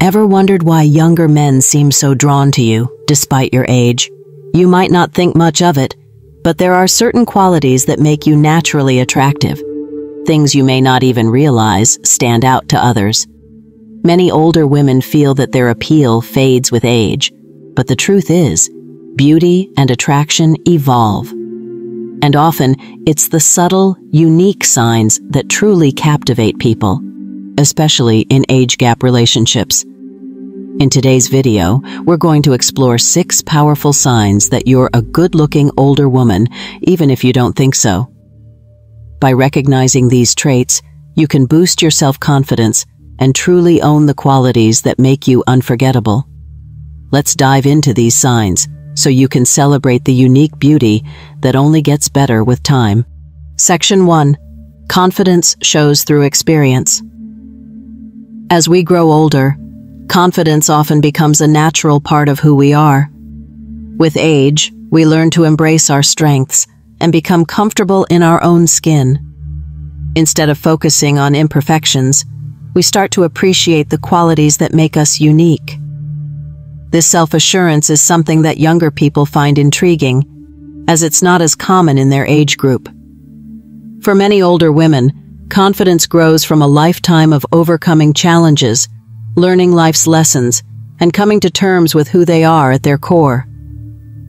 Ever wondered why younger men seem so drawn to you, despite your age? You might not think much of it, but there are certain qualities that make you naturally attractive. Things you may not even realize stand out to others. Many older women feel that their appeal fades with age, but the truth is, beauty and attraction evolve. And often, it's the subtle, unique signs that truly captivate people, especially in age gap relationships. In today's video, we're going to explore six powerful signs that you're a good-looking older woman, even if you don't think so. By recognizing these traits, you can boost your self-confidence and truly own the qualities that make you unforgettable. Let's dive into these signs so you can celebrate the unique beauty that only gets better with time. Section 1. Confidence shows through experience. As we grow older, confidence often becomes a natural part of who we are. With age, we learn to embrace our strengths and become comfortable in our own skin. Instead of focusing on imperfections, we start to appreciate the qualities that make us unique. This self-assurance is something that younger people find intriguing, as it's not as common in their age group. For many older women, confidence grows from a lifetime of overcoming challenges learning life's lessons, and coming to terms with who they are at their core.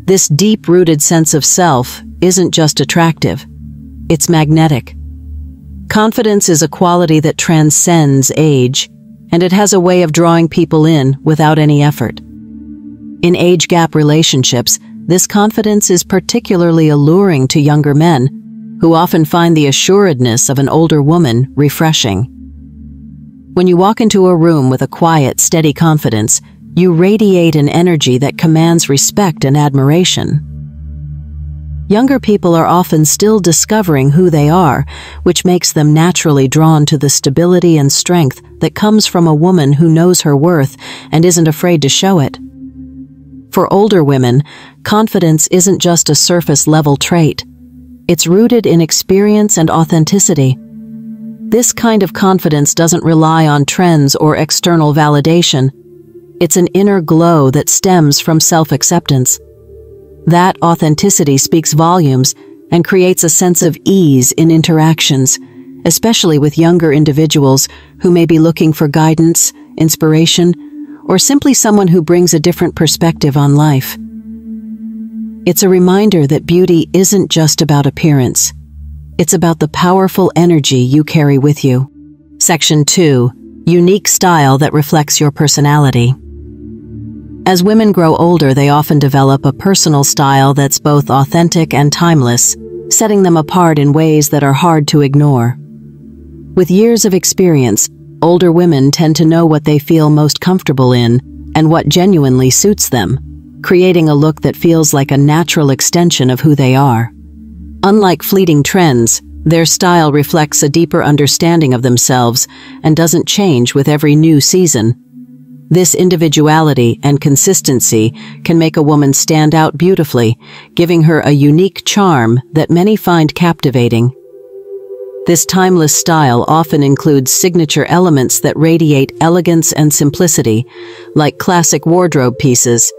This deep-rooted sense of self isn't just attractive, it's magnetic. Confidence is a quality that transcends age, and it has a way of drawing people in without any effort. In age gap relationships, this confidence is particularly alluring to younger men, who often find the assuredness of an older woman refreshing. When you walk into a room with a quiet, steady confidence, you radiate an energy that commands respect and admiration. Younger people are often still discovering who they are, which makes them naturally drawn to the stability and strength that comes from a woman who knows her worth and isn't afraid to show it. For older women, confidence isn't just a surface-level trait. It's rooted in experience and authenticity. This kind of confidence doesn't rely on trends or external validation. It's an inner glow that stems from self-acceptance. That authenticity speaks volumes and creates a sense of ease in interactions, especially with younger individuals who may be looking for guidance, inspiration, or simply someone who brings a different perspective on life. It's a reminder that beauty isn't just about appearance. It's about the powerful energy you carry with you. Section 2. Unique style that reflects your personality. As women grow older, they often develop a personal style that's both authentic and timeless, setting them apart in ways that are hard to ignore. With years of experience, older women tend to know what they feel most comfortable in and what genuinely suits them, creating a look that feels like a natural extension of who they are. Unlike fleeting trends, their style reflects a deeper understanding of themselves and doesn't change with every new season. This individuality and consistency can make a woman stand out beautifully, giving her a unique charm that many find captivating. This timeless style often includes signature elements that radiate elegance and simplicity, like classic wardrobe pieces.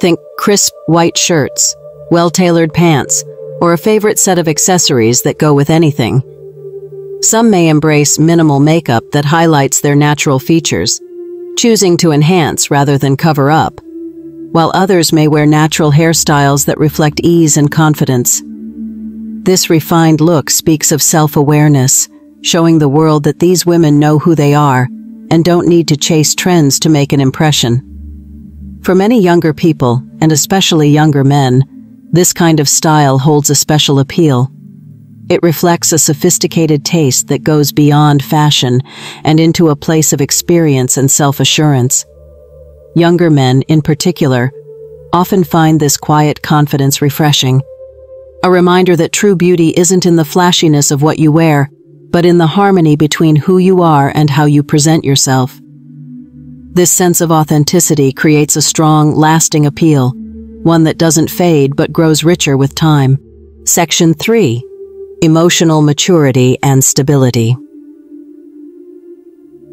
Think crisp white shirts, well-tailored pants, or a favorite set of accessories that go with anything. Some may embrace minimal makeup that highlights their natural features, choosing to enhance rather than cover up, while others may wear natural hairstyles that reflect ease and confidence. This refined look speaks of self-awareness, showing the world that these women know who they are and don't need to chase trends to make an impression. For many younger people, and especially younger men, this kind of style holds a special appeal. It reflects a sophisticated taste that goes beyond fashion and into a place of experience and self-assurance. Younger men, in particular, often find this quiet confidence refreshing. A reminder that true beauty isn't in the flashiness of what you wear, but in the harmony between who you are and how you present yourself. This sense of authenticity creates a strong, lasting appeal, one that doesn't fade but grows richer with time. Section 3. Emotional Maturity and Stability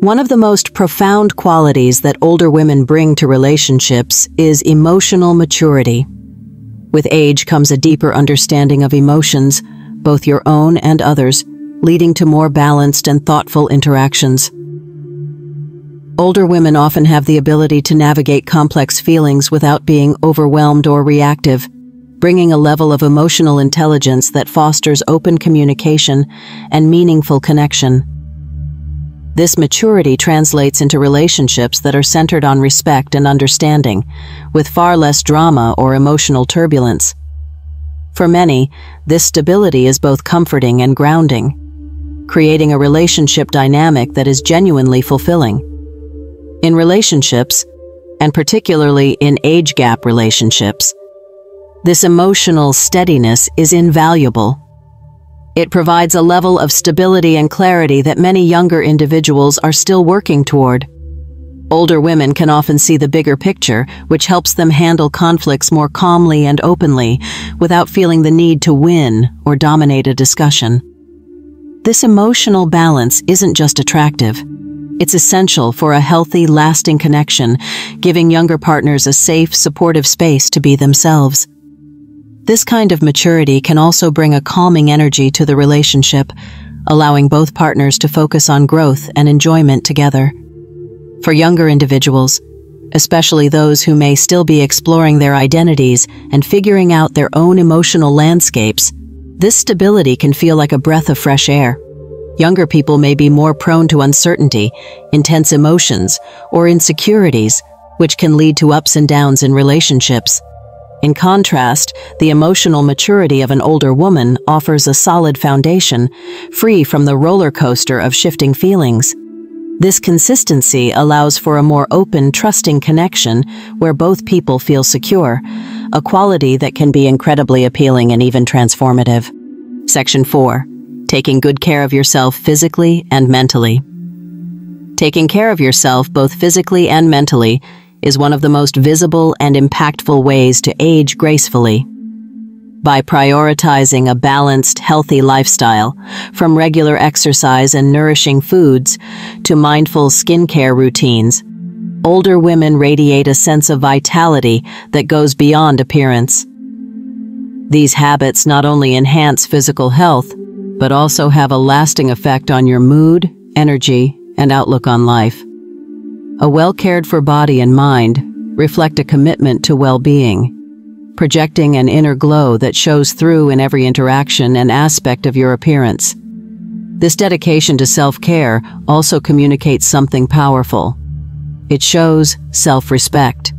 One of the most profound qualities that older women bring to relationships is emotional maturity. With age comes a deeper understanding of emotions, both your own and others, leading to more balanced and thoughtful interactions. Older women often have the ability to navigate complex feelings without being overwhelmed or reactive, bringing a level of emotional intelligence that fosters open communication and meaningful connection. This maturity translates into relationships that are centered on respect and understanding, with far less drama or emotional turbulence. For many, this stability is both comforting and grounding, creating a relationship dynamic that is genuinely fulfilling. In relationships, and particularly in age gap relationships, this emotional steadiness is invaluable it provides a level of stability and clarity that many younger individuals are still working toward. Older women can often see the bigger picture, which helps them handle conflicts more calmly and openly, without feeling the need to win or dominate a discussion. This emotional balance isn't just attractive. It's essential for a healthy, lasting connection, giving younger partners a safe, supportive space to be themselves. This kind of maturity can also bring a calming energy to the relationship, allowing both partners to focus on growth and enjoyment together. For younger individuals, especially those who may still be exploring their identities and figuring out their own emotional landscapes, this stability can feel like a breath of fresh air. Younger people may be more prone to uncertainty, intense emotions, or insecurities, which can lead to ups and downs in relationships. In contrast, the emotional maturity of an older woman offers a solid foundation, free from the roller coaster of shifting feelings. This consistency allows for a more open, trusting connection where both people feel secure, a quality that can be incredibly appealing and even transformative. Section 4. Taking good care of yourself physically and mentally. Taking care of yourself both physically and mentally is one of the most visible and impactful ways to age gracefully. By prioritizing a balanced, healthy lifestyle, from regular exercise and nourishing foods to mindful skincare routines, older women radiate a sense of vitality that goes beyond appearance. These habits not only enhance physical health, but also have a lasting effect on your mood, energy, and outlook on life. A well cared for body and mind reflect a commitment to well being, projecting an inner glow that shows through in every interaction and aspect of your appearance. This dedication to self care also communicates something powerful. It shows self respect.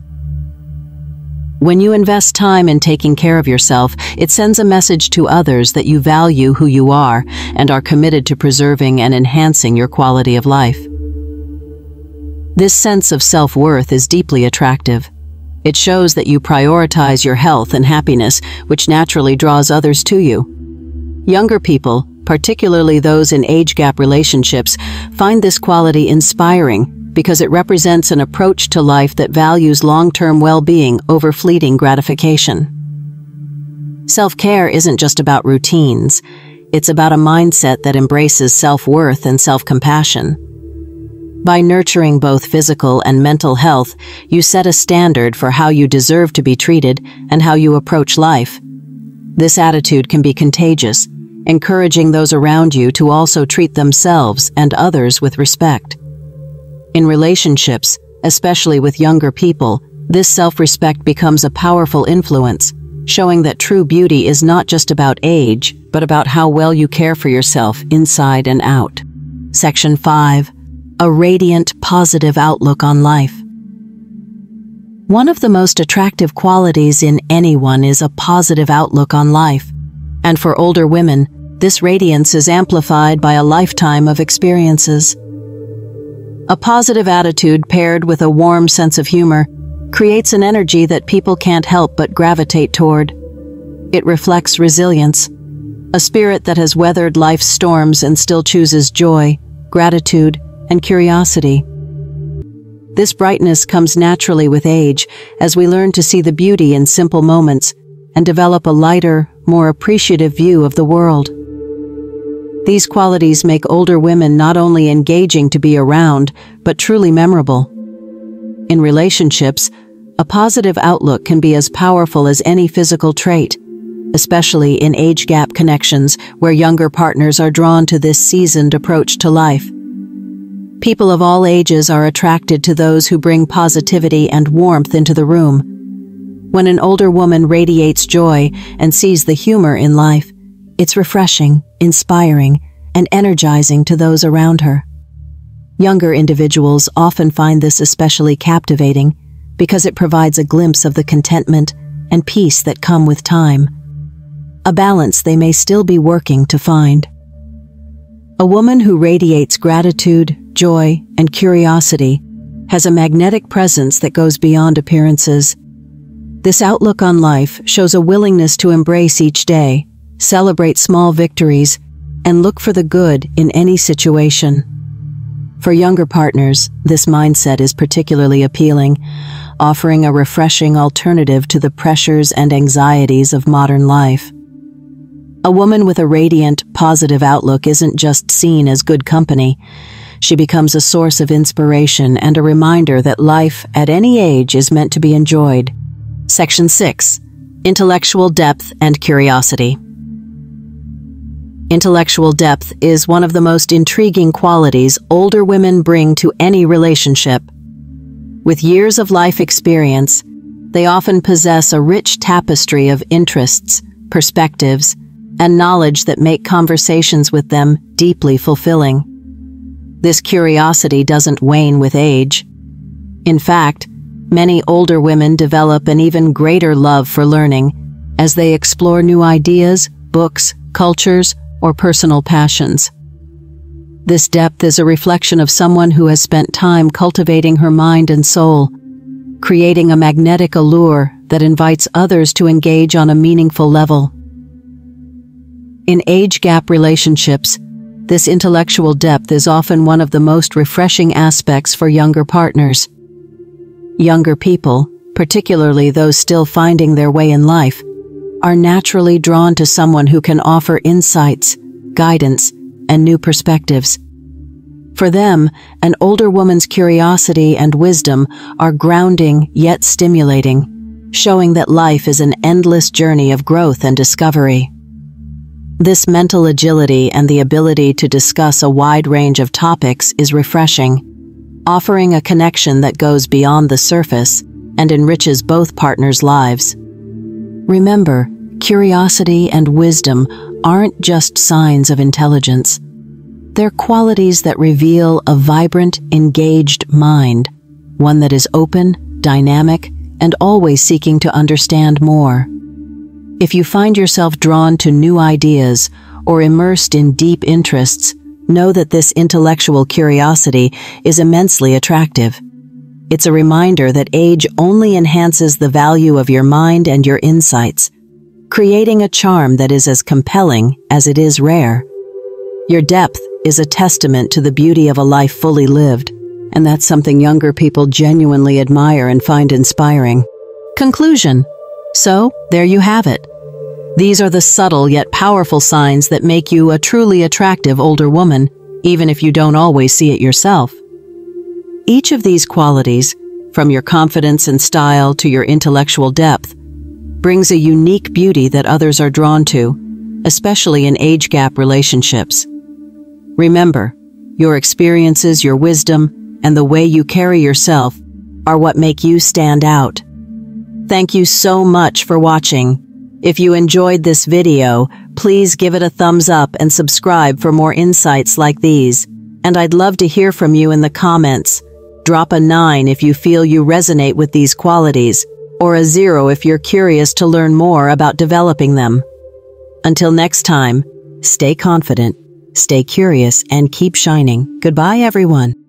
When you invest time in taking care of yourself, it sends a message to others that you value who you are and are committed to preserving and enhancing your quality of life. This sense of self-worth is deeply attractive. It shows that you prioritize your health and happiness, which naturally draws others to you. Younger people, particularly those in age gap relationships, find this quality inspiring because it represents an approach to life that values long-term well-being over fleeting gratification. Self-care isn't just about routines. It's about a mindset that embraces self-worth and self-compassion. By nurturing both physical and mental health, you set a standard for how you deserve to be treated and how you approach life. This attitude can be contagious, encouraging those around you to also treat themselves and others with respect. In relationships, especially with younger people, this self-respect becomes a powerful influence, showing that true beauty is not just about age, but about how well you care for yourself inside and out. Section 5 a radiant, positive outlook on life. One of the most attractive qualities in anyone is a positive outlook on life. And for older women, this radiance is amplified by a lifetime of experiences. A positive attitude paired with a warm sense of humor creates an energy that people can't help but gravitate toward. It reflects resilience, a spirit that has weathered life's storms and still chooses joy, gratitude, and curiosity. This brightness comes naturally with age as we learn to see the beauty in simple moments and develop a lighter, more appreciative view of the world. These qualities make older women not only engaging to be around, but truly memorable. In relationships, a positive outlook can be as powerful as any physical trait, especially in age gap connections where younger partners are drawn to this seasoned approach to life. People of all ages are attracted to those who bring positivity and warmth into the room. When an older woman radiates joy and sees the humor in life, it's refreshing, inspiring, and energizing to those around her. Younger individuals often find this especially captivating because it provides a glimpse of the contentment and peace that come with time, a balance they may still be working to find. A woman who radiates gratitude, joy, and curiosity has a magnetic presence that goes beyond appearances. This outlook on life shows a willingness to embrace each day, celebrate small victories, and look for the good in any situation. For younger partners, this mindset is particularly appealing, offering a refreshing alternative to the pressures and anxieties of modern life. A woman with a radiant, positive outlook isn't just seen as good company. She becomes a source of inspiration and a reminder that life, at any age, is meant to be enjoyed. Section 6 Intellectual Depth and Curiosity. Intellectual depth is one of the most intriguing qualities older women bring to any relationship. With years of life experience, they often possess a rich tapestry of interests, perspectives, and knowledge that make conversations with them deeply fulfilling. This curiosity doesn't wane with age. In fact, many older women develop an even greater love for learning as they explore new ideas, books, cultures, or personal passions. This depth is a reflection of someone who has spent time cultivating her mind and soul, creating a magnetic allure that invites others to engage on a meaningful level. In age gap relationships, this intellectual depth is often one of the most refreshing aspects for younger partners. Younger people, particularly those still finding their way in life, are naturally drawn to someone who can offer insights, guidance, and new perspectives. For them, an older woman's curiosity and wisdom are grounding yet stimulating, showing that life is an endless journey of growth and discovery. This mental agility and the ability to discuss a wide range of topics is refreshing, offering a connection that goes beyond the surface and enriches both partners' lives. Remember, curiosity and wisdom aren't just signs of intelligence. They're qualities that reveal a vibrant, engaged mind, one that is open, dynamic, and always seeking to understand more. If you find yourself drawn to new ideas or immersed in deep interests, know that this intellectual curiosity is immensely attractive. It's a reminder that age only enhances the value of your mind and your insights, creating a charm that is as compelling as it is rare. Your depth is a testament to the beauty of a life fully lived, and that's something younger people genuinely admire and find inspiring. Conclusion. So, there you have it. These are the subtle yet powerful signs that make you a truly attractive older woman, even if you don't always see it yourself. Each of these qualities, from your confidence and style to your intellectual depth, brings a unique beauty that others are drawn to, especially in age gap relationships. Remember, your experiences, your wisdom, and the way you carry yourself are what make you stand out. Thank you so much for watching. If you enjoyed this video, please give it a thumbs up and subscribe for more insights like these. And I'd love to hear from you in the comments. Drop a 9 if you feel you resonate with these qualities, or a 0 if you're curious to learn more about developing them. Until next time, stay confident Stay curious and keep shining. Goodbye, everyone.